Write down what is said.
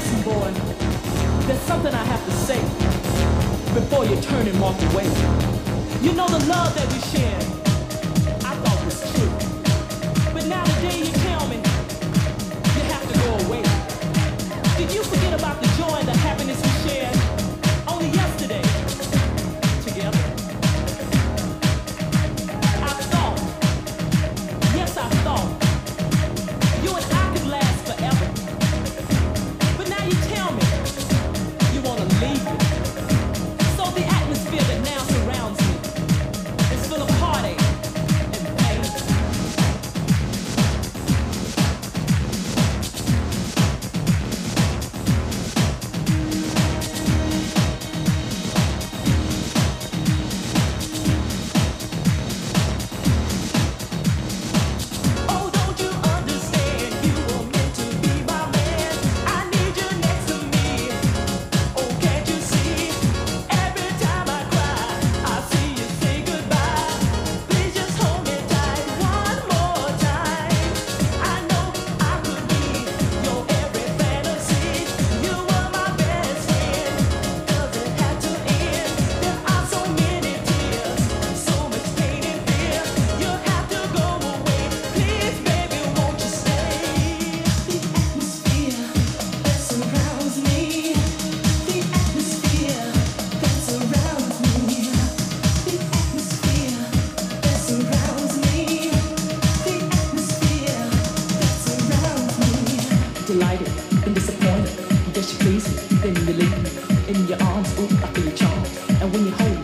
Listen, boy, there's something I have to say before you turn and walk away. You know the love that we share. Then you leave in your arms, ooh, I feel your charm. And when you hold